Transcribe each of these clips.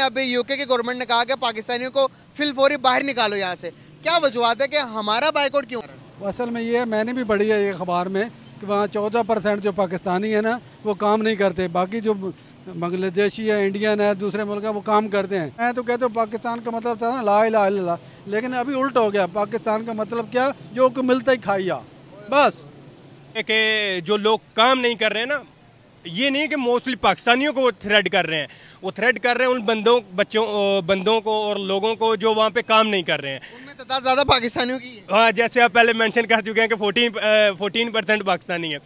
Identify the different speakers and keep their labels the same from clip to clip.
Speaker 1: अभी यूके की गवर्नमेंट ने कहा कि पाकिस्तानियों को फिलफौरी बाहर निकालो यहाँ से। क्या वजूहत है कि हमारा बाइकआउट क्यों
Speaker 2: असल में ये है मैंने भी पढ़ी है ये अखबार में कि वहाँ चौदह परसेंट जो पाकिस्तानी है ना वो काम नहीं करते। बाकी जो बांग्लादेशी है इंडियन है दूसरे मुल्क है वो काम करते हैं। मैं तो कहते हो पाकिस्तान का मतलब था ना ला इला इल्लल्लाह। लेकिन अभी उल्ट हो गया। पाकिस्तान का मतलब क्या? जो को मिलता ही खाइया। बस।
Speaker 3: कि जो लोग काम नहीं कर रहे हैं ना ये नहीं कि मोस्टली पाकिस्तानियों को वो थ्रेड कर रहे हैं। वो थ्रेड कर रहे हैं उन बंदों बच्चों बंदों को और लोगों को जो वहाँ पे काम नहीं कर रहे हैं।
Speaker 1: उनमें तादाद ज़्यादा पाकिस्तानियों की है।
Speaker 3: हाँ जैसे आप पहले मेंशन कर चुके हैं कि फोर्टीन फोर्टीन परसेंट पाकिस्तानी है।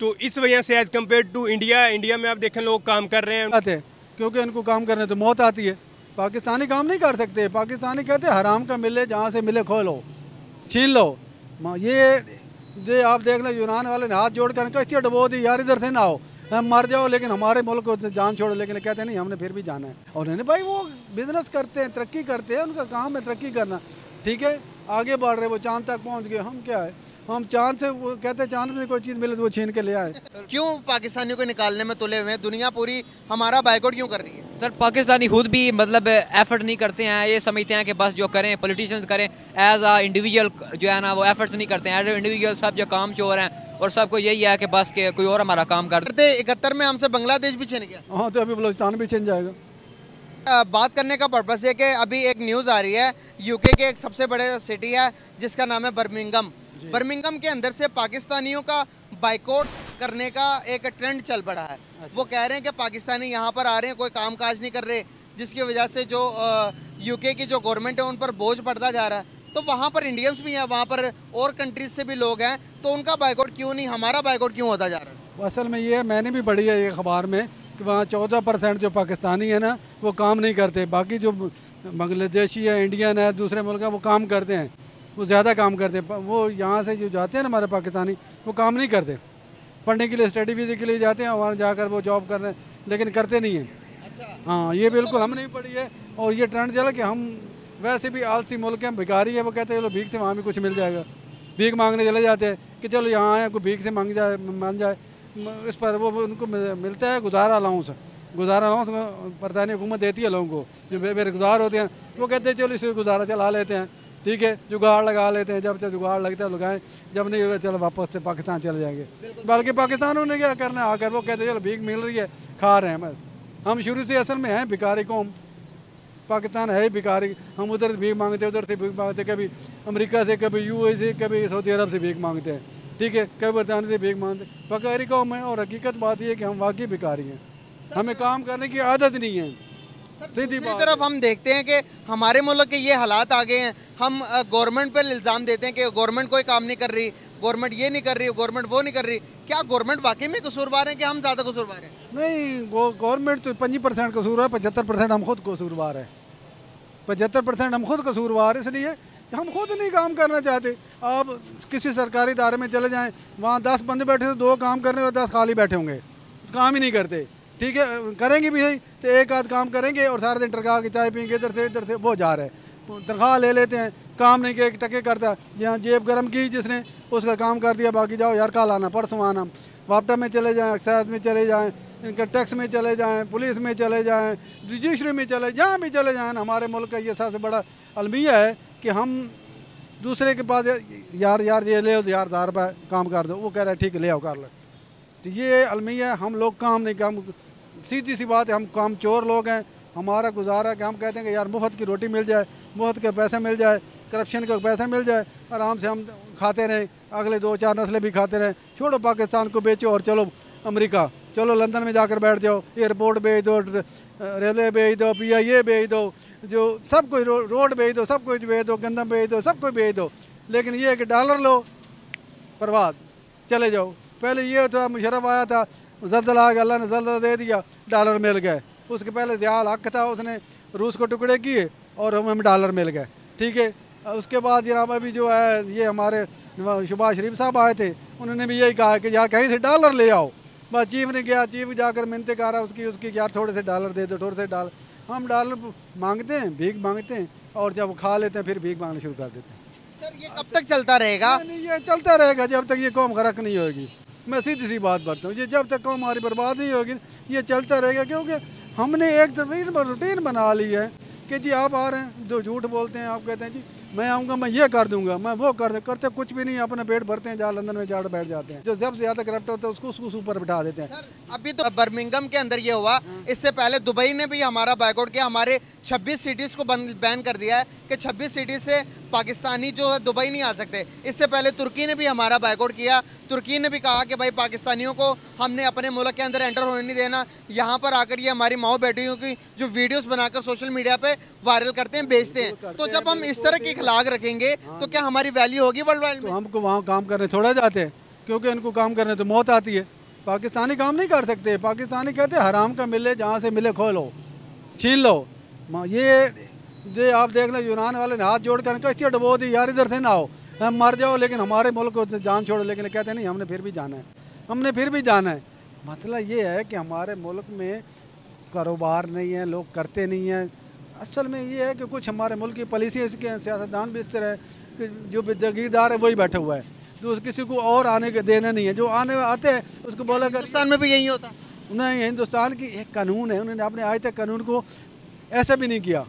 Speaker 3: तो इस वजह से as compare to India India में आप देखें लोग काम कर रहे हैं।
Speaker 2: आते हैं, क्योंकि इनको काम करने तो मौत आती है। पाकिस्तानी काम नहीं कर सकते। पाकिस्तानी कहते हैं हराम का मिले जहाँ से मिले खो लो छीन लो। ये ये आप देख लो यूनान वाले ने हाथ जोड़ कर डबो दी यार इधर से ना आओ। हम मर जाओ लेकिन हमारे मुल्क को से जान छोड़ो। लेकिन कहते नहीं हमने फिर भी जाना है। और उन्होंने भाई वो बिज़नेस करते हैं तरक्की करते हैं उनका काम है तरक्की करना। ठीक है आगे बढ़ रहे वो चाँद तक पहुँच गए। हम क्या है? हम चाँद से वो कहते हैं चाँद में कोई चीज़ मिले तो वो छीन के ले आए।
Speaker 1: क्यों पाकिस्तानियों को निकालने में तुले हुए हैं? दुनिया पूरी हमारा बाइकआउट क्यों कर रही है?
Speaker 4: सर पाकिस्तानी खुद भी मतलब एफर्ट नहीं करते हैं। ये समझते हैं कि बस जो करें पॉलिटिशियंस करें एज आ इंडिविजुअल जो है ना वो एफर्ट्स नहीं करते हैं। एज इंडिविजुअल सब जो काम चोर हैं और सबको यही है कि बस के कोई और हमारा काम कर।
Speaker 1: करते इकहत्तर में हमसे बांग्लादेश भी छिन गया।
Speaker 2: हाँ तो अभी बलोचिस्तान भी छिन जाएगा।
Speaker 1: बात करने का पर्पस है कि अभी एक न्यूज़ आ रही है यूके के एक सबसे बड़े सिटी है जिसका नाम है बर्मिंगम। बर्मिंगम के अंदर से पाकिस्तानियों का बाइकआउट करने का एक ट्रेंड चल पड़ा है। अच्छा। वो कह रहे हैं कि पाकिस्तानी यहाँ पर आ रहे हैं कोई काम काज नहीं कर रहे जिसकी वजह से जो यूके की जो गवर्नमेंट है उन पर बोझ पड़ता जा रहा है। तो वहाँ पर इंडियंस भी हैं वहाँ पर और कंट्रीज़ से भी लोग हैं तो उनका बाइकआउट क्यों नहीं हमारा बाइकआउट क्यों होता जा रहा है?
Speaker 2: वो असल में ये है मैंने भी पढ़ी है ये अखबार में कि वहाँ चौदह परसेंट जो पाकिस्तानी है ना वो काम नहीं करते। बाकी जो बांग्लादेशी है इंडियन है दूसरे मुल्क है वो काम करते हैं। वो ज़्यादा काम करते हैं। वो यहाँ से जो जाते हैं ना हमारे पाकिस्तानी वो काम नहीं करते। पढ़ने के लिए स्टडी वीज़े के लिए जाते हैं वहाँ जाकर वो जॉब कर रहे हैं लेकिन करते नहीं हैं। हाँ ये बिल्कुल हमने भी पढ़ी है और ये ट्रेंड चला कि हम वैसे भी आलसी मुल्क हैं, भिखारी है, वो कहते हैं, चलो भीख से वहाँ भी कुछ मिल जाएगा। भीख मांगने चले जाते हैं कि चलो यहाँ आए, कोई भीख से मांग जाए, मान जाए। इस पर वो उनको मिलता है गुजारा अलाउंस। गुजारा अलाउंस बरतानी हुकूमत देती है लोगों को, जो बेरोजगार होते हैं। वो कहते हैं, चलो इसे गुजारा चला लेते हैं। ठीक है, जुगाड़ लगा लेते हैं, जब तक जुगाड़ लगता है, लगाएँ। जब नहीं होगा, चलो वापस से पाकिस्तान चले जाएँगे। बल्कि पाकिस्तान ने क्या करना है? आकर वो कहते हैं, चलो भीख मिल रही है, खा रहे हैं बस। हम शुरू से असल में हैं भिखारी कौम। पाकिस्तान है ही भिखारी। हम उधर से भीख मांगते हैं उधर से भीख मांगते हैं कभी अमेरिका से कभी यूए से कभी सऊदी अरब से भीख मांगते हैं। ठीक है कभी बरतानिया से भीख मांगते हैं। भिखारी कौम है? और हकीकत बात यह है कि हम वाकई भिखारी हैं। हमें काम करने की आदत नहीं है। सीधी
Speaker 1: तरफ़ हम देखते हैं कि हमारे मुल्क के ये हालात आ गए हैं। हम गवर्नमेंट पर इल्ज़ाम देते हैं कि गवर्नमेंट कोई काम नहीं कर रही गवर्नमेंट ये नहीं कर रही गवर्नमेंट वो नहीं कर रही। क्या गवर्नमेंट वाकई में कसूरवार है कि हम ज़्यादा कसूरवार हैं?
Speaker 2: नहीं गवर्नमेंट तो पंजी परसेंट कसूरवार है पचहत्तर परसेंट हम खुद कसूरवार है। पचहत्तर परसेंट हम खुद कसूरवार, इसलिए हम खुद नहीं काम करना चाहते। आप किसी सरकारी इदारे में चले जाएँ, वहाँ दस बंदे बैठे तो दो काम करने और दस खाली बैठे होंगे। काम ही नहीं करते। ठीक है? करेंगे भी सही तो एक आध काम करेंगे और सारा दिन टरका के चाय पियेंगे, इधर से इधर से, वो जा रहे हैं। तनख्वाह ले लेते हैं, काम नहीं किया टके करता। जहाँ जेब गर्म की जिसने, उसका काम कर दिया, बाकी जाओ यार, कल आना, परसों आना। वापटा में चले जाएँ एक्साइज में चले जाएँ, इनके टैक्स में चले जाएँ, पुलिस में चले जाएँ रजिस्ट्री में चले, जहाँ भी चले जाएँ, हमारे मुल्क का ये सबसे बड़ा अलमिया है कि हम दूसरे के पास यार यार ये ले यार हज़ार रुपये काम कर दो। वो कह रहा है, ठीक है, ले आओ, कर लो। तो ये अलमिया हम लोग काम नहीं, काम सीधी सी बात है, हम काम चोर लोग हैं। हमारा गुजारा कि हम कहते हैं कि यार मुफ़्त की रोटी मिल जाए, मुफ़्त के पैसे मिल जाए करप्शन के पैसा मिल जाए, आराम से हम खाते रहें। अगले दो चार नस्लें भी खाते रहें। छोड़ो पाकिस्तान को बेचो और चलो अमेरिका। चलो लंदन में जाकर बैठ जाओ। एयरपोर्ट भेज दो रेलवे भेज दो पी आई ए भेज दो जो सब कुछ रो, रोड भेज दो सब कुछ भेज दो गंदम भेज दो सब कुछ भेज दो। लेकिन ये कि डॉलर लो बर्बाद। चले जाओ। पहले ये था मुशरफ आया था जल्दल आ गया अल्लाह ने जल्दल दे दिया डॉलर मिल गए। उसके पहले ज़ियाल हक था उसने रूस को टुकड़े किए और हमें डॉलर मिल गए। ठीक है? उसके बाद जनाब अभी जो है ये हमारे शुभाष शरीफ साहब आए थे उन्होंने भी यही कहा कि यहाँ कहीं से डॉलर ले आओ। बस चीफ ने गया चीफ जाकर मिनते कर रहा उसकी उसकी यार थोड़े से डॉलर दे दो थोड़े से डॉलर हम डॉलर मांगते हैं भीख मांगते हैं और जब खा लेते हैं फिर भीख मांगना शुरू कर देते हैं।
Speaker 1: सर ये कब तक चलता रहेगा?
Speaker 2: नहीं ये चलता रहेगा जब तक ये कौम गरक नहीं होगी। मैं सीधी सी बात बताता हूँ ये जब तक कौम हमारी बर्बाद नहीं होगी ये चलता रहेगा क्योंकि हमने एक रूटीन बना ली है कि जी आप आ रहे हैं जो झूठ बोलते हैं आप कहते हैं जी मैं आऊँगा मैं ये कर दूँगा मैं वो कर करते कुछ भी नहीं अपने पेट भरते हैं जहाँ लंदन में जाड़ बैठ जाते हैं। जो सबसे ज़्यादा करप्ट होते हैं उसको उसको ऊपर बिठा देते हैं।
Speaker 1: अभी तो बर्मिंगम के अंदर ये हुआ इससे पहले दुबई ने भी हमारा बाइकआउट किया हमारे 26 सिटीज़ को बैन कर दिया है कि 26 सिटी से पाकिस्तानी जो है दुबई नहीं आ सकते। इससे पहले तुर्की ने भी हमारा बाइकआउट किया। तुर्की ने भी कहा कि भाई पाकिस्तानियों को हमने अपने मुल्क के अंदर एंटर होने नहीं देना। यहाँ पर आकर ये हमारी माओ बेटियों की जो वीडियोस बनाकर सोशल मीडिया पे वायरल करते हैं बेचते हैं। तो जब हम इस तरह की खिलाग रखेंगे तो क्या हमारी वैल्यू होगी वर्ल्ड वाइड
Speaker 2: तो
Speaker 1: में
Speaker 2: हमको वहाँ काम करने छोड़ा जाते हैं क्योंकि इनको काम करने तो मौत आती है। पाकिस्तानी काम नहीं कर सकते। पाकिस्तानी कहते हैं हराम का मिले जहाँ से मिले खो लो छीन लो। ये ये आप देख लें यूनान वाले ने हाथ जोड़ कर कैसे डबो दी यार इधर से ना आओ। हम मर जाओ लेकिन हमारे मुल्क को जान छोड़ो लेकिन कहते नहीं हमने फिर भी जाना है। हमने फिर भी जाना है। मतलब ये है कि हमारे मुल्क में कारोबार नहीं है लोग करते नहीं हैं। असल में ये है कि कुछ हमारे मुल्क की पॉलिसी इसके सियासतदान भी इस तरह है कि जो जागीरदार है वही बैठा हुआ है। जो किसी को और आने के देना नहीं है। जो आने आते हैं उसको बोला
Speaker 1: हिंदुस्तान में भी यही होता
Speaker 2: नहीं हिंदुस्तान की एक कानून है। उन्होंने अपने आज तक कानून को ऐसा भी नहीं किया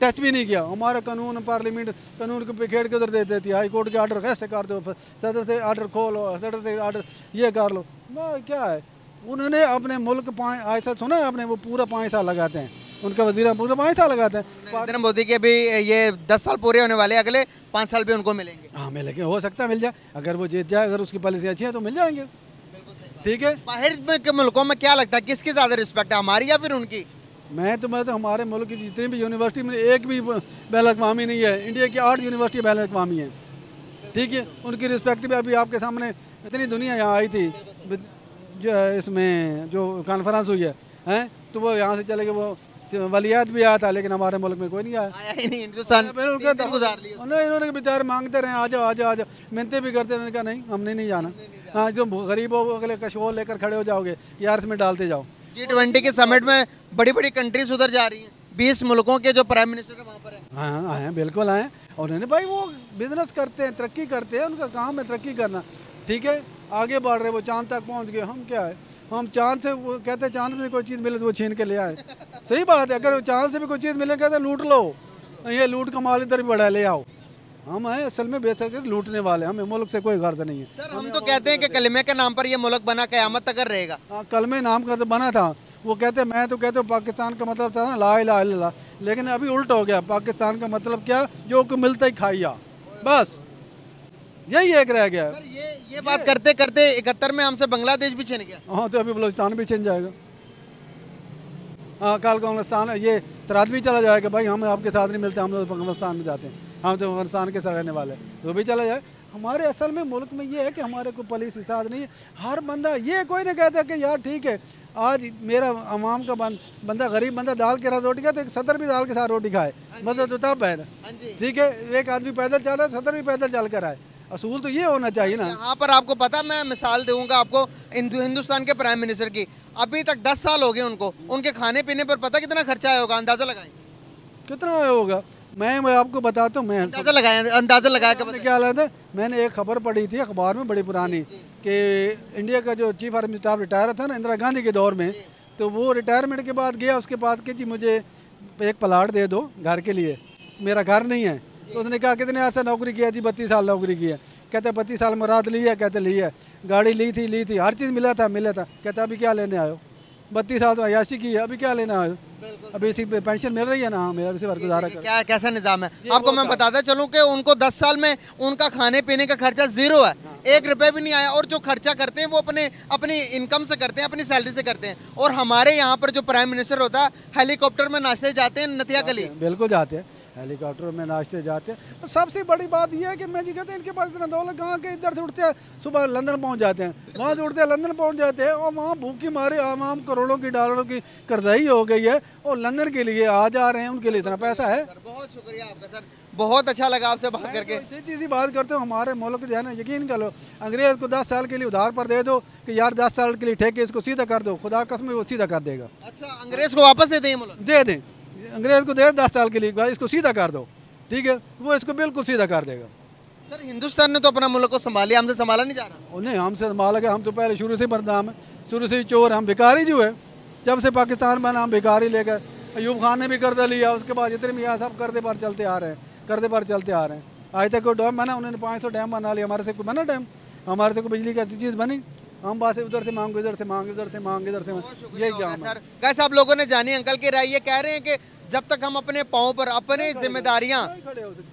Speaker 2: टच भी नहीं किया। हमारा कानून पार्लियामेंट कानून को बिखेड़ के उधर दे देती है। हाई कोर्ट के आर्डर कैसे कर दो? सदर से आर्डर खोलो सदर से आर्डर ये कर लो। क्या है? उन्होंने अपने मुल्क पाँच ऐसा सुना है आपने वो पूरा पाँच साल लगाते हैं। उनका वजीरा पूरा पाँच साल लगाते हैं।
Speaker 1: नरेंद्र मोदी के भी ये दस साल पूरे होने वाले अगले पाँच साल भी उनको मिलेंगे।
Speaker 2: हाँ मिलेंगे। हो सकता है मिल जाए। अगर वो जीत जाए अगर उसकी पॉलिसी अच्छी है तो मिल जाएँगे। ठीक है?
Speaker 1: बाहर के मुल्कों में क्या लगता है? किसकी ज़्यादा रिस्पेक्ट है हमारी या फिर उनकी?
Speaker 2: मैं तो मैं तो हमारे मुल्क की जितनी भी यूनिवर्सिटी में एक भी बैल अवी नहीं है। इंडिया की आठ यूनिवर्सिटी बैल अवी हैं। ठीक है? उनकी रिस्पेक्ट भी अभी आपके सामने इतनी दुनिया यहाँ आई थी जो है इसमें जो कॉन्फ्रेंस हुई है हैं? तो वो यहाँ से चले गए वो वलियात भी आया था लेकिन हमारे मुल्क में कोई नहीं आया।
Speaker 1: आया ही नहीं हिंदुस्तान
Speaker 2: इन्होंने बेचारे मांगते रहे आ जाओ आ जाओ आ जाओ। मिलते भी करते रहे कहा नहीं हमने नहीं जाना। हाँ जो गरीब हो अगले कशोर लेकर खड़े हो जाओगे यार इसमें डालते जाओ।
Speaker 1: जी ट्वेंटी के समिट में बड़ी बड़ी कंट्रीज़ उधर जा रही हैं। बीस मुल्कों के जो प्राइम मिनिस्टर है, वहाँ पर है।
Speaker 2: हाँ आए हैं, बिल्कुल आए हैं। और उन्होंने भाई वो बिज़नेस करते हैं, तरक्की करते हैं, उनका काम है तरक्की करना। ठीक है? आगे बढ़ रहे वो चाँद तक पहुँच गए। हम क्या है? हम चाँद से वो कहते हैं, चाँद में कोई चीज़ मिले तो वो छीन के ले आए। सही बात है, अगर चाँद से भी कोई चीज़ मिले कहते लूट लो। ये लूट का माल इधर भी बढ़ा, ले आओ। हम हैं असल में बेशक लूटने वाले हमें मुल्क से कोई गर्ज नहीं है।
Speaker 1: सर हम तो कहते हैं कि कलमे के नाम पर ये मुल्क बना कयामत तक रहेगा।
Speaker 2: हाँ कल नाम का तो बना था। वो कहते मैं तो कहते पाकिस्तान का मतलब था ना ला इलाहा इल्लल्लाह। लेकिन अभी उल्ट हो गया। पाकिस्तान का मतलब क्या? जो को मिलता ही खाइया। बस। यही एक रह गया।
Speaker 1: सर ये ये बात करते करते इकहत्तर में हमसे बांग्लादेश भी छिन गया।
Speaker 2: हाँ तो अभी बलोचिस्तान भी छिन जाएगा। हाँ कल अफ़गानिस्तान ये सराद भी चला जाएगा। भाई हम आपके साथ नहीं मिलते हम तो अफ़गानिस्तान में जाते हैं। हम तो अफ़गानिस्तान के साथ रहने वाले हैं वो भी चला जाए। हमारे असल में मुल्क में ये है कि हमारे को पुलिस साथ नहीं है। हर बंदा ये कोई नहीं कहता कि यार ठीक है आज मेरा अवाम का बन, बंदा गरीब बंदा दाल के साथ रोटी खाए तो एक सदर भी दाल के साथ रोटी खाए। मतलब तो तब है
Speaker 1: हाँ
Speaker 2: ठीक है एक आदमी पैदल चल रहा है सदर भी पैदल चल कर आए। असूल तो ये होना चाहिए ना।
Speaker 1: यहाँ पर आपको पता मैं मिसाल दूँगा आपको हिंदुस्तान के प्राइम मिनिस्टर की। अभी तक दस साल हो गए उनको। उनके खाने पीने पर पता कितना खर्चा आया होगा? अंदाज़ा लगाएँ
Speaker 2: कितना आया होगा? मैं मैं आपको बताता हूँ मैं
Speaker 1: अंदाज़ा लगाएँ अंदाज़ा लगाया
Speaker 2: मैंने क्या हालत है मैंने एक खबर पढ़ी थी अखबार में बड़ी पुरानी कि इंडिया का जो चीफ आर्मी स्टाफ रिटायर था ना इंदिरा गांधी के दौर में तो वो रिटायरमेंट के बाद गया उसके पास कि जी मुझे एक प्लाट दे दो घर के लिए मेरा घर नहीं है। तो उसने कहा कितने ऐसा नौकरी किया जी बत्तीस साल नौकरी की है। कहते बत्तीस साल मुराद ली है कहते ली है। गाड़ी ली थी ली थी हर चीज़ मिला था मिला था। कहते अभी क्या लेने आयो? बत्तीस साल तो अयाशी की है अभी क्या लेने आयो? अभी इसी पेंशन मिल रही है ना? हाँ मेरा इसी गुजारा कर।
Speaker 1: क्या कैसा निज़ाम है? आपको मैं बताता चलूँ कि उनको 10 साल में उनका खाने पीने का खर्चा ज़ीरो है। एक रुपए भी नहीं आया और जो खर्चा करते हैं वो अपने अपनी इनकम से करते हैं अपनी सैलरी से करते हैं। और हमारे यहाँ पर जो प्राइम मिनिस्टर होता है हेलीकॉप्टर में नाचते जाते हैं नथिया गली।
Speaker 2: बिल्कुल जाते हैं। हेलीकॉप्टर में नाचते जाते हैं। और सबसे बड़ी बात यह है कि मैं जी कहते हैं इनके पास इतना दौलत कहाँ के? इधर से उठते हैं सुबह लंदन पहुँच जाते हैं। वहाँ से उठते हैं लंदन पहुँच जाते हैं और वहाँ भूखी मारे आम आम करोड़ों की डॉलरों की कर्जाई हो गई है और लंदन के लिए आ जा रहे हैं उनके लिए इतना पैसा है।
Speaker 1: बहुत शुक्रिया आपका सर। बहुत अच्छा लगा आपसे बात करके।
Speaker 2: सीधी सी बात करते हो हमारे मुल्क जो है ना यकीन कर लो अंग्रेज़ को दस साल के लिए उधार पर दे दो कि यार दस साल के लिए ठेके इसको सीधा कर दो खुदा कसम वो सीधा कर देगा।
Speaker 1: अच्छा अंग्रेज़ को वापस दे दें
Speaker 2: दे दें। अंग्रेज़ को दे दस साल के लिए इसको सीधा कर दो। ठीक है? वो इसको बिल्कुल सीधा कर देगा।
Speaker 1: सर हिंदुस्तान ने तो अपना मुल्क को संभालिया हमसे संभाला नहीं जा रहा?
Speaker 2: नहीं हमसे मालक है हम तो पहले शुरू से बदनाम है। शुरू से ही चोर हम भिखारी जो है। जब से पाकिस्तान बना हम भिखारी लेकर अयूब खान ने भी कर्जा लिया उसके बाद जितने मियाँ सब कर्जे पर चलते आ रहे हैं कर्जे पर चलते आ रहे हैं। आज तक कोई डैम बना उन्होंने पाँच सौ डैम बना लिया हमारे से कोई बना डैम? हमारे से कोई बिजली की चीज़ बनी? हम बात उधर से मांगो इधर से मांग इधर से मांग इधर से मांग। यही काम है।
Speaker 1: सर। गैस आप लोगों ने जानी अंकल की राय ये कह रहे हैं कि जब तक हम अपने पाओ पर अपने जिम्मेदारियाँ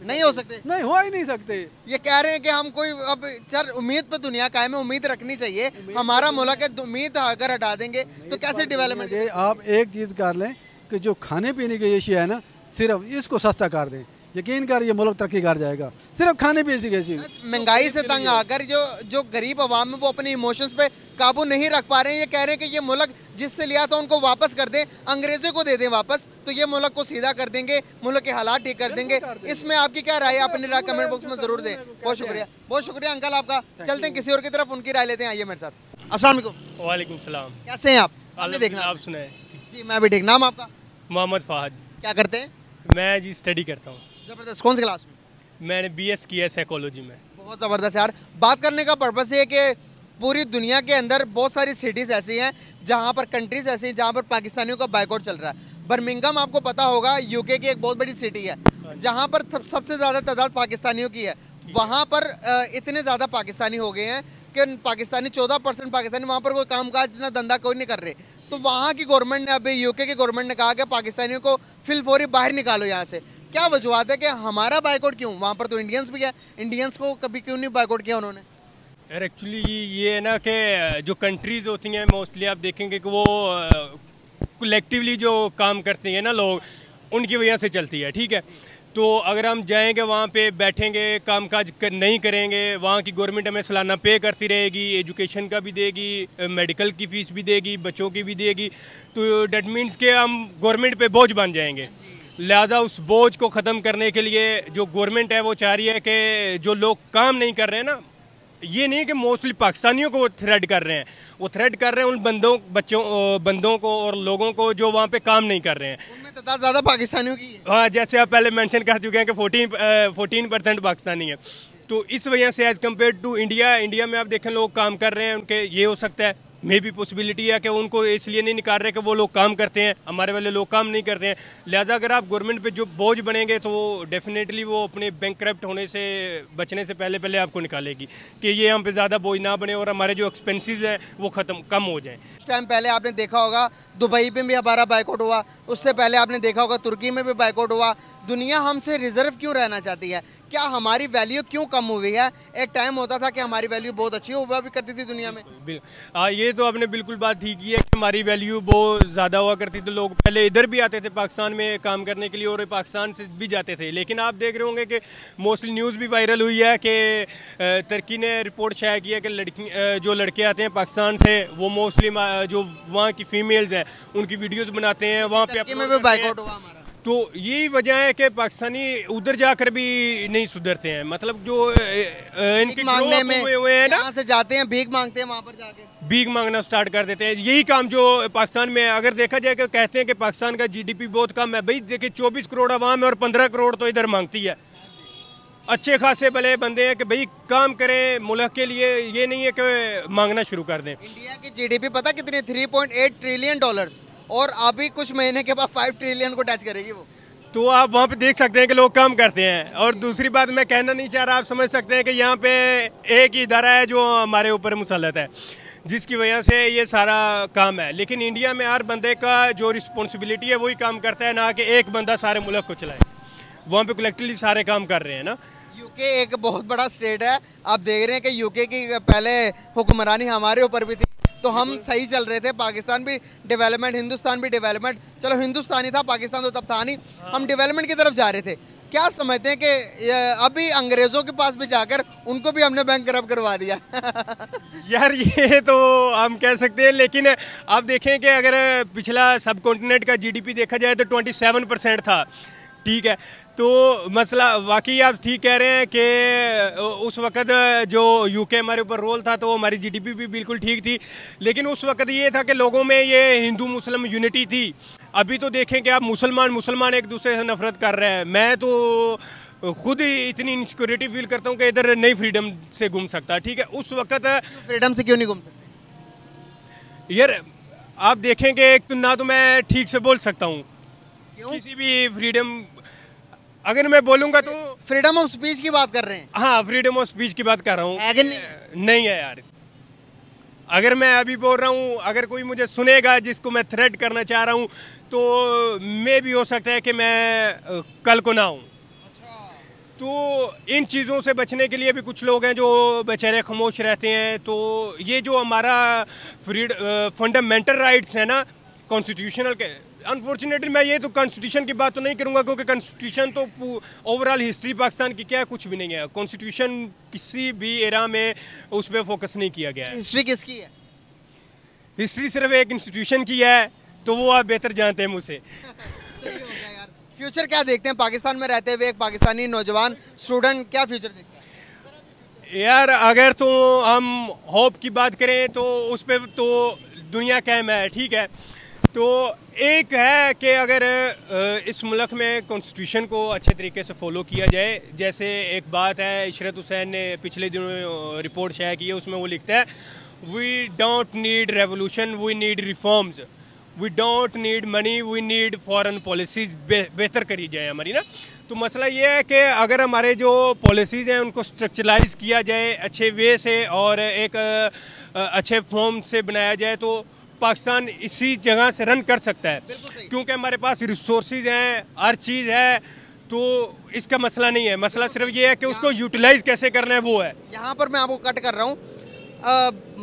Speaker 2: नहीं हो सकते।
Speaker 1: नहीं हो
Speaker 2: हो नहीं सकते।
Speaker 1: ये कह रहे हैं कि हम कोई अब सर उम्मीद पर दुनिया कायम है उम्मीद रखनी चाहिए। हमारा मुल्क है उम्मीद अगर हटा देंगे तो कैसे डेवलपमेंट
Speaker 2: आप एक चीज़ कर लें कि जो खाने पीने की एशिया है ना सिर्फ़ इसको सस्ता कर दें। यकीन कर ये मुल्क तरक्की कर जाएगा। सिर्फ़ खाने पीने की एशिया
Speaker 1: महँगाई से तंग आकर जो जो गरीब आवाम है वो अपने इमोशंस पे काबू नहीं रख पा रहे हैं। ये कह रहे हैं कि ये मुल्क जिससे लिया था उनको वापस कर दें अंग्रेज़ों को दे दें वापस तो ये मुल्क को सीधा कर देंगे मुल्क के हालात ठीक कर देंगे। इसमें आपकी क्या राय है? अपनी राय कमेंट बॉक्स में ज़रूर दें। बहुत शुक्रिया। बहुत शुक्रिया अंकल आपका। चलते हैं किसी और की तरफ़ उनकी राय लेते हैं। आइए मेरे साथ। अस्सलाम वालेकुम
Speaker 3: सलाम।
Speaker 1: कैसे हैं आप? देखना
Speaker 3: आप सुनाए।
Speaker 1: जी मैं भी ठीक। नाम आपका?
Speaker 3: मोहम्मद फहद।
Speaker 1: क्या करते हैं?
Speaker 3: मैं जी स्टडी करता हूँ।
Speaker 1: ज़बरदस्त कौन सी क्लास में?
Speaker 3: मैंने बीएस किया है साइकोलॉजी में।
Speaker 1: बहुत ज़बरदस्त यार। बात करने का पर्पस ये है कि पूरी दुनिया के अंदर बहुत सारी सिटीज़ ऐसी हैं जहाँ पर कंट्रीज़ ऐसी हैं जहाँ पर पाकिस्तानियों का बाइकआउट चल रहा है। बर्मिंगम आपको पता होगा यूके की एक बहुत बड़ी सिटी है जहाँ पर सबसे ज़्यादा तादाद पाकिस्तानियों की है। वहाँ पर इतने ज़्यादा पाकिस्तानी हो गए हैं कि पाकिस्तानी चौदह परसेंट पाकिस्तानी वहाँ पर कोई कामकाज ना धंधा कोई नहीं कर रहे। तो वहाँ की गवर्नमेंट ने अभी यूके की गवर्नमेंट ने कहा कि पाकिस्तानियों को फिल फौरी बाहर निकालो यहाँ से। क्या वजूहत है कि हमारा बाइकआउट क्यों? वहाँ पर तो इंडियंस भी है। इंडियंस को कभी क्यों नहीं बाइकआउट किया उन्होंने?
Speaker 3: यार एक्चुअली ये है ना कि जो कंट्रीज़ होती हैं मोस्टली आप देखेंगे कि वो कलेक्टिवली जो काम करते हैं ना लोग उनकी वजह से चलती है ठीक है? तो अगर हम जाएँगे वहाँ पे बैठेंगे कामकाज कर, नहीं करेंगे वहाँ की गवर्नमेंट हमें सालाना पे करती रहेगी एजुकेशन का भी देगी मेडिकल की फ़ीस भी देगी बच्चों की भी देगी तो डेट मीन्स के हम गवर्नमेंट पे बोझ बन जाएँगे। लिहाजा उस बोझ को ख़त्म करने के लिए जो गवर्नमेंट है वो चाह रही है कि जो लोग काम नहीं कर रहे हैं ना ये नहीं कि मोस्टली पाकिस्तानियों को वो थ्रेड कर रहे हैं। वो थ्रेड कर रहे हैं उन बंदों बच्चों बंदों को और लोगों को जो वहाँ पे काम नहीं कर रहे हैं।
Speaker 1: उनमें तादाद ज़्यादा पाकिस्तानियों की हाँ।
Speaker 3: जैसे आप पहले मेंशन कर चुके हैं कि फोर्टीन फोर्टीन परसेंट पाकिस्तानी है। तो इस वजह से as compare to India India में आप देखें लोग काम कर रहे हैं उनके ये हो सकता है। मे भी पॉसिबिलिटी है कि उनको इसलिए नहीं निकाल रहे कि वो लोग काम करते हैं। हमारे वाले लोग काम नहीं करते हैं। लिहाजा अगर आप गवर्नमेंट पे जो बोझ बनेंगे तो डेफिनेटली वो अपने बैंक होने से, बचने से पहले पहले आपको निकालेगी कि ये हम पे ज़्यादा बोझ ना बने और हमारे जो एक्सपेंसेस हैं, वो ख़त्म, कम हो जाएँ।
Speaker 1: उस टाइम पहले आपने देखा होगा, दुबई में भी हमारा बाइकआउट हुआ। उससे पहले आपने देखा होगा, तुर्की में भी बाइकआउट हुआ। दुनिया हमसे रिज़र्व क्यों रहना चाहती है? क्या हमारी वैल्यू क्यों कम हुई है? एक टाइम होता था कि हमारी वैल्यू बहुत अच्छी हुआ भी करती थी दुनिया में।
Speaker 3: हाँ ये तो आपने बिल्कुल बात ठीक की है कि हमारी वैल्यू बहुत ज़्यादा हुआ करती थी। लोग पहले इधर भी आते थे पाकिस्तान में काम करने के लिए और पाकिस्तान से भी जाते थे। लेकिन आप देख रहे होंगे कि मोस्टली न्यूज़ भी वायरल हुई है कि तुर्की ने रिपोर्ट शाया की है कि लड़की जो लड़के आते हैं पाकिस्तान से वो मोस्टली जो वहाँ की फीमेल्स हैं उनकी वीडियोज़ बनाते हैं वहाँ पे
Speaker 1: तुर्की में भी बाइकआउट हुआ हमारा।
Speaker 3: तो यही वजह है कि पाकिस्तानी उधर जाकर भी नहीं सुधरते हैं। मतलब जो इनके
Speaker 1: मांगने में
Speaker 3: हुए हुए हैं ना।
Speaker 1: से जाते हैं भीख मांगते हैं वहाँ पर जाके।
Speaker 3: भीख मांगना स्टार्ट कर देते हैं। यही काम जो पाकिस्तान में है। अगर देखा जाए कि कहते हैं कि पाकिस्तान का जीडीपी बहुत कम है। भाई देखिए चौबीस करोड़ आवाम है और पंद्रह करोड़ तो इधर मांगती है। अच्छे खासे भले बंदे हैं कि भाई काम करें मुल्क के लिए। ये नहीं है कि मांगना शुरू कर दें।
Speaker 1: इंडिया की जीडीपी पता कितनी 3.8 ट्रिलियन डॉलर्स और अभी कुछ महीने के बाद फाइव ट्रिलियन को टच करेगी वो।
Speaker 3: तो आप वहाँ पे देख सकते हैं कि लोग काम करते हैं। और दूसरी बात मैं कहना नहीं चाह रहा आप समझ सकते हैं कि यहाँ पे एक ही इदारा है जो हमारे ऊपर मुसलत है जिसकी वजह से ये सारा काम है। लेकिन इंडिया में हर बंदे का जो रिस्पॉन्सिबिलिटी है वही काम करता है ना कि एक बंदा सारे मुल्क को चलाए। वहाँ पे कलेक्टिवली सारे काम कर रहे हैं ना।
Speaker 1: यूके एक बहुत बड़ा स्टेट है। आप देख रहे हैं कि यूके की पहले हुक्मरानी हमारे ऊपर भी थी। तो हम सही चल रहे थे पाकिस्तान भी डेवलपमेंट हिंदुस्तान भी डेवलपमेंट चलो हिंदुस्तान ही था पाकिस्तान तो तब था नहीं। हम डेवलपमेंट की तरफ़ जा रहे थे। क्या समझते हैं कि अभी अंग्रेज़ों के पास भी जाकर उनको भी हमने बैंक करप करवा दिया।
Speaker 3: यार ये तो हम कह सकते हैं लेकिन आप देखें कि अगर पिछला सब कॉन्टिनेंट का जीडीपी देखा जाए तो 27 परसेंट था। ठीक है तो मसला वाकई आप ठीक कह रहे हैं कि उस वक़्त जो यूके हमारे ऊपर रोल था तो हमारी जीडीपी भी बिल्कुल ठीक थी। लेकिन उस वक़्त ये था कि लोगों में ये हिंदू मुस्लिम यूनिटी थी। अभी तो देखें कि आप मुसलमान मुसलमान एक दूसरे से नफरत कर रहे हैं। मैं तो खुद ही इतनी इनसिक्योरिटी फील करता हूँ कि इधर नई फ्रीडम से घूम सकता ठीक है? उस वक़्त
Speaker 1: फ्रीडम से क्यों नहीं घूम सकते?
Speaker 3: यार आप देखेंगे एक तो ना तो मैं ठीक से बोल सकता हूँ। किसी भी फ्रीडम अगर मैं बोलूँगा तो
Speaker 1: फ्रीडम ऑफ़ स्पीच की बात कर रहे हैं।
Speaker 3: हाँ फ्रीडम ऑफ़ स्पीच की बात कर रहा हूँ।
Speaker 1: नहीं?
Speaker 3: नहीं है यार। अगर मैं अभी बोल रहा हूँ अगर कोई मुझे सुनेगा जिसको मैं थ्रेट करना चाह रहा हूँ तो मे भी हो सकता है कि मैं कल को ना हूँ तो इन चीज़ों से बचने के लिए भी कुछ लोग हैं जो बेचारे खामोश रहते हैं। तो ये जो हमारा फ्रीड फंडामेंटल राइट्स है ना कॉन्स्टिट्यूशनल के अनफॉर्चुनेटली मैं ये तो कॉन्स्टिट्यूशन की बात तो नहीं करूँगा क्योंकि कॉन्स्टिट्यूशन तो ओवरऑल हिस्ट्री पाकिस्तान की क्या है कुछ भी नहीं है। कॉन्स्टिट्यूशन किसी भी एरा में उस पर फोकस नहीं किया गया है।
Speaker 1: हिस्ट्री किसकी है?
Speaker 3: हिस्ट्री सिर्फ़ एक इंस्टीट्यूशन की है तो वो आप बेहतर जानते हैं मुझसे।
Speaker 1: फ्यूचर क्या देखते हैं? पाकिस्तान में रहते हुए एक पाकिस्तानी नौजवान स्टूडेंट क्या फ्यूचर देखते हैं?
Speaker 3: यार अगर तो हम होप की बात करें तो उस पर तो दुनिया कैम है ठीक है। तो एक है कि अगर इस मुल्क में कॉन्स्टिट्यूशन को अच्छे तरीके से फॉलो किया जाए, जैसे एक बात है, इशरत हुसैन ने पिछले दिनों रिपोर्ट शेयर की है, उसमें वो लिखता है we don't need revolution we need reforms we don't need money we need foreign policies बेहतर करी जाए हमारी ना। तो मसला ये है कि अगर हमारे जो पॉलिसीज़ हैं, उनको स्ट्रक्चराइज किया जाए अच्छे वे से और एक अच्छे फॉर्म से बनाया जाए तो पाकिस्तान इसी जगह से रन कर सकता है। क्योंकि हमारे पास रिसोर्सेज हैं हर चीज़ है तो इसका मसला नहीं है। मसला सिर्फ़ ये है कि उसको यूटिलाइज कैसे करना है वो है।
Speaker 1: यहाँ पर मैं आपको कट कर रहा हूँ।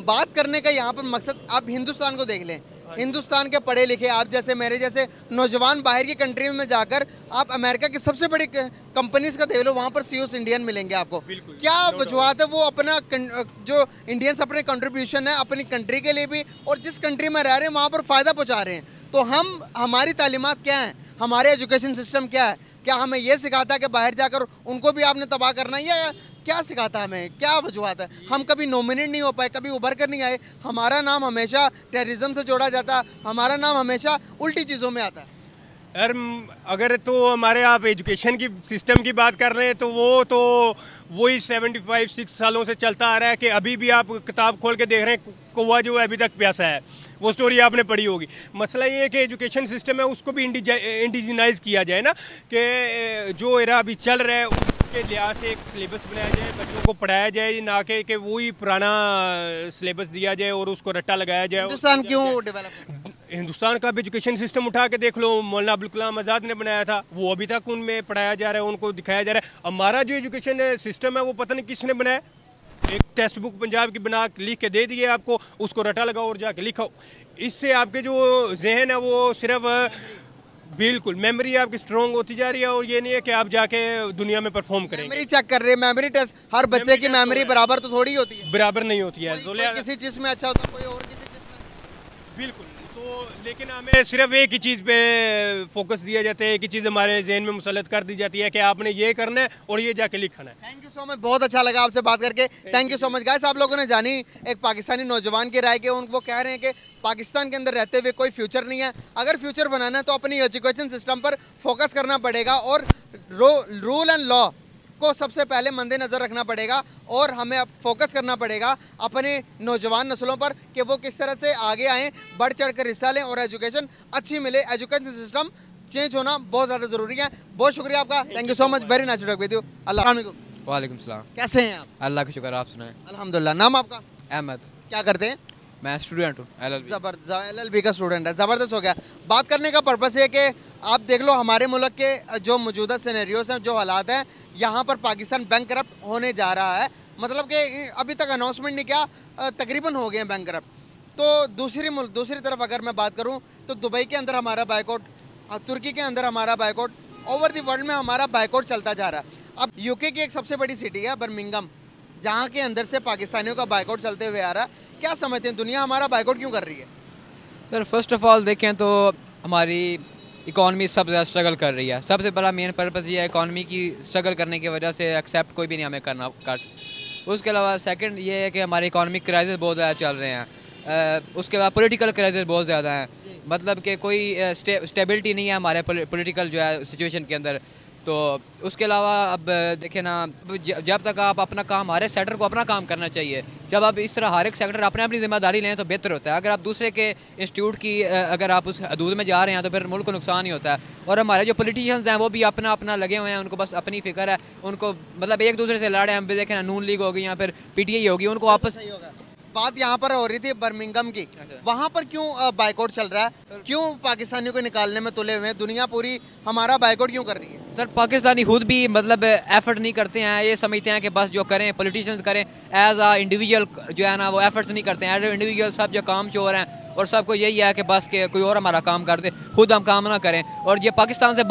Speaker 1: बात करने का यहाँ पर मकसद आप हिंदुस्तान को देख लें। हिंदुस्तान के पढ़े लिखे आप जैसे मेरे जैसे नौजवान बाहर की कंट्री में जाकर आप अमेरिका की सबसे बड़ी कंपनीज़ का देख लो वहाँ पर सीओस इंडियन मिलेंगे आपको। क्या. वजूहत है वो अपना जो इंडियंस अपने कंट्रीब्यूशन है अपनी कंट्री के लिए भी और जिस कंट्री में रह रहे हैं वहाँ पर फ़ायदा पहुँचा रहे हैं। तो हम हमारी तालीमत क्या हैं? हमारे एजुकेशन सिस्टम क्या है? क्या हमें ये सिखाता है कि बाहर जाकर उनको भी आपने तबाह करना है या क्या सिखाता हमें? क्या वजूहत है? हम कभी नॉमिनेट नहीं हो पाए, कभी उभर कर नहीं आए। हमारा नाम हमेशा टेररिज्म से जोड़ा जाता, हमारा नाम हमेशा उल्टी चीज़ों में आता। है
Speaker 3: अगर तो हमारे आप एजुकेशन की सिस्टम की बात कर रहे हैं तो वो तो वही सेवेंटी फाइव सिक्स सालों से चलता आ रहा है कि अभी भी आप किताब खोल के देख रहे हैं कौवा जो है अभी तक प्यासा है। वो स्टोरी आपने पढ़ी होगी। मसला ये है कि एजुकेशन सिस्टम है उसको भी इंडिजिनाइज किया जाए ना कि जो एरा अभी चल रहा है उसके लिहाज से एक सिलेबस बनाया जाए बच्चों को पढ़ाया जाए ना कि कि वही पुराना सिलेबस दिया जाए और उसको रट्टा लगाया जाए।
Speaker 1: हिंदुस्तान क्यों डेवलप
Speaker 3: हिंदुस्तान का भी एजुकेशन सिस्टम उठा के देख लो मौलाना अब्दुल कलाम आज़ाद ने बनाया था वो अभी तक उनमें पढ़ाया जा रहा है उनको दिखाया जा रहा है। हमारा जो एजुकेशन सिस्टम है वो पता नहीं किसने बनाया? एक टेक्स्ट बुक पंजाब की बना लिख के दे दिए आपको उसको रटा लगाओ और जाके लिखाओ। इससे आपके जो जहन है वो सिर्फ़ बिल्कुल मेमोरी आपकी स्ट्रॉन्ग होती जा रही है और ये नहीं है कि आप जाके दुनिया में परफॉर्म करें
Speaker 1: मेमोरी चेक कर रहे हैं मेमोरी टेस्ट हर बच्चे की मेमोरी। बराबर तो थोड़ी होती है।
Speaker 3: बराबर नहीं होती है।
Speaker 1: कोई-
Speaker 3: तो
Speaker 1: कोई किसी चीज़ में अच्छा होता है कोई और किसी चीज़ में
Speaker 3: बिल्कुल। तो लेकिन हमें सिर्फ़ एक ही चीज़ पे फोकस दिया जाता है एक ही चीज़ हमारे जहन में मुसलत कर दी जाती है कि आपने ये करना है और ये जाके लिखना है।
Speaker 1: थैंक यू सो मच बहुत अच्छा लगा आपसे बात करके। Thank you so much guys आप लोगों ने जानी एक पाकिस्तानी नौजवान की राय के उन वो कह रहे हैं कि पाकिस्तान के अंदर रहते हुए कोई फ्यूचर नहीं है। अगर फ्यूचर बनाना है तो अपनी एजुकेशन सिस्टम पर फोकस करना पड़ेगा और रूल एंड लॉ को सबसे पहले मद्देनज़र रखना पड़ेगा और हमें अब फोकस करना पड़ेगा अपने नौजवान नस्लों पर कि वो किस तरह से आगे आएँ बढ़ चढ़ कर हिस्सा लें और एजुकेशन अच्छी मिले। एजुकेशन सिस्टम चेंज होना बहुत ज़्यादा ज़रूरी है। बहुत शुक्रिया आपका। Thank you so much very nice with you अल्लाह वालेकुम
Speaker 4: सलाम।
Speaker 1: कैसे हैं आप?
Speaker 4: अल्लाह का शुक्र आप सुनाएँ।
Speaker 1: अल्हम्दुलिल्लाह। नाम आपका?
Speaker 4: अहमद।
Speaker 1: क्या करते हैं?
Speaker 4: मैं स्टूडेंट हूँ एल एल
Speaker 1: ज़बरदस्त एल एल बी का स्टूडेंट है। ज़बरदस्त हो गया। बात करने का पर्पस ये कि आप देख लो हमारे मुल्क के जो मौजूदा सिनेरियोस हैं जो हालात हैं यहाँ पर पाकिस्तान बैंक होने जा रहा है। मतलब कि अभी तक अनाउंसमेंट नहीं किया तकरीबन हो गए हैं बैंक तो दूसरी मुल्क, दूसरी तरफ़ अगर मैं बात करूँ तो दुबई के अंदर हमारा बाइकआउट तुर्की के अंदर हमारा बाइकआउट ओवर दी वर्ल्ड में हमारा बाइकआउट चलता जा रहा है। अब यूके की एक सबसे बड़ी सिटी है बर्मिंगम जहाँ के अंदर से पाकिस्तानियों का बाइकआउट चलते हुए आ रहा है। क्या समझते हैं, दुनिया हमारा बाइकआउट क्यों कर रही है?
Speaker 4: सर फ़र्स्ट ऑफ़ ऑल देखें तो हमारी इकॉनमी सबसे ज़्यादा स्ट्रगल कर रही है। सबसे बड़ा मेन पर्पज़ ये है इकॉनमी की स्ट्रगल करने की वजह से एक्सेप्ट कोई भी नहीं हमें करना कर उसके अलावा सेकंड ये है कि हमारे इकॉनमिक क्राइसिस बहुत ज़्यादा चल रहे हैं। उसके बाद पॉलिटिकल क्राइसिस बहुत ज़्यादा हैं। मतलब कि कोई स्टेबिलिटी नहीं है हमारे पॉलिटिकल जो है सिचुएशन के अंदर। तो उसके अलावा अब देखें ना जब तक आप अपना काम हर एक सेक्टर को अपना काम करना चाहिए जब आप इस तरह हर एक सेक्टर अपने अपनी ज़िम्मेदारी लें तो बेहतर होता है। अगर आप दूसरे के इंस्टीट्यूट की अगर आप उस हदूद में जा रहे हैं तो फिर मुल्क को नुकसान ही होता है। और हमारे जो पॉलिटिशियंस हैं वो भी अपना अपना लगे हुए हैं उनको बस अपनी फ़िक्र है उनको मतलब एक दूसरे से लड़े हम भी देखें ना नून लीग होगी या फिर पीटीआई होगी उनको आपस
Speaker 1: बात यहाँ पर हो रही थी बर्मिंगम की।
Speaker 4: अच्छा।
Speaker 1: वहाँ पर क्यों बाइकआउट चल रहा है? क्यों पाकिस्तानियों को निकालने में तुले हुए हैं? दुनिया पूरी हमारा बाइकआउट क्यों कर रही है?
Speaker 4: सर पाकिस्तानी खुद भी मतलब एफर्ट नहीं करते हैं ये समझते हैं कि बस जो करें पॉलिटिशियंस करें एज आ इंडिविजुअल जो है ना वो एफर्ट्स नहीं करते हैं। एज इंडिविजुअल सब जो काम चोर हैं और सबको यही है कि बस के कोई और हमारा काम कर दे खुद हम काम ना करें। और ये पाकिस्तान से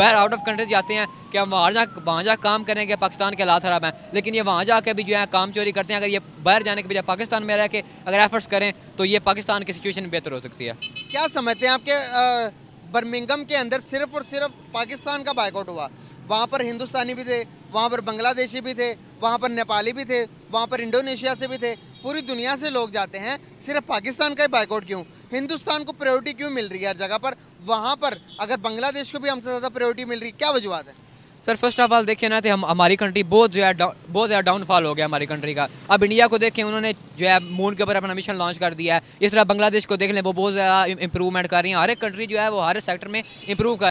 Speaker 4: बाहर आउट ऑफ़ कंट्री जाते हैं कि हम वहाँ जा वहाँ जा काम करेंगे पाकिस्तान के हालात खराब हैं। लेकिन ये वहाँ जाके भी जो है काम चोरी करते हैं, अगर ये बाहर जाने के बजाय पाकिस्तान में रह के अगर एफर्ट्स करें तो ये पाकिस्तान की सिचुएशन बेहतर हो सकती है।
Speaker 1: क्या समझते हैं आपके बर्मिंगम के अंदर सिर्फ़ और सिर्फ़ पाकिस्तान का बाइकआउट हुआ? वहाँ पर हिंदुस्तानी भी थे, वहाँ पर बांग्लादेशी भी थे, वहाँ पर नेपाली भी थे, वहाँ पर इंडोनेशिया से भी थे। पूरी दुनिया से लोग जाते हैं, सिर्फ़ पाकिस्तान का ही बाइकआउट क्यों? हिंदुस्तान को प्रायोरिटी क्यों मिल रही है हर जगह पर? वहाँ पर अगर बांग्लादेश को भी हमसे ज़्यादा प्रायोरिटी मिल रही है क्या वजूहत है?
Speaker 4: सर फ़र्स्ट ऑफ़ ऑल देखिए ना तो हम, हमारी कंट्री बहुत जो है बहुत ज़्यादा डाउनफॉल हो गया हमारी कंट्री का। अब इंडिया को देखें उन्होंने जो है मून के ऊपर अपना मिशन लॉन्च कर दिया है। इस तरह बांग्लादेश को देख लें, वो बहुत ज़्यादा इंप्रूवमेंट कर रही है। हर एक कंट्री जो है वो हर सेक्टर में इंप्रूव कर